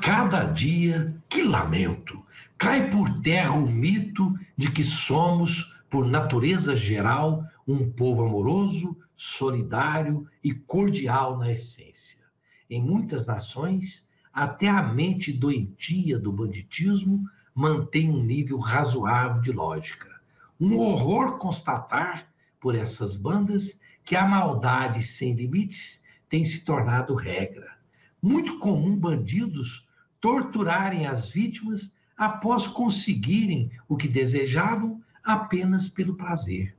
cada dia, que lamento, cai por terra o mito de que somos, por natureza geral, um povo amoroso, solidário e cordial na essência. Em muitas nações, até a mente doentia do banditismo mantém um nível razoável de lógica. Um horror constatar, por essas bandas, que a maldade sem limites tem se tornado regra. Muito comum bandidos torturarem as vítimas após conseguirem o que desejavam apenas pelo prazer.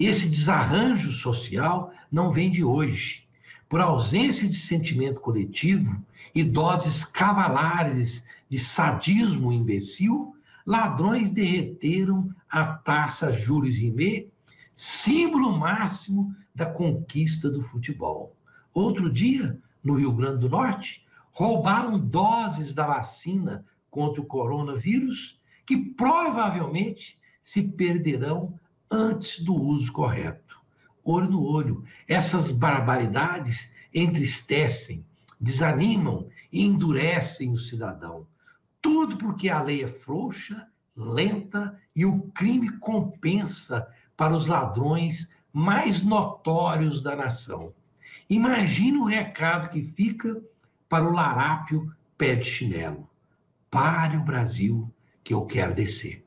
Esse desarranjo social não vem de hoje. Por ausência de sentimento coletivo e doses cavalares de sadismo imbecil, ladrões derreteram a taça Jules Rimet, símbolo máximo da conquista do futebol. Outro dia, no Rio Grande do Norte, roubaram doses da vacina contra o coronavírus que provavelmente se perderão antes do uso correto. Olho no olho, essas barbaridades entristecem, desanimam e endurecem o cidadão. Tudo porque a lei é frouxa, lenta e o crime compensa para os ladrões mais notórios da nação. Imagina o recado que fica para o larápio pé de chinelo. Pare o Brasil, que eu quero descer.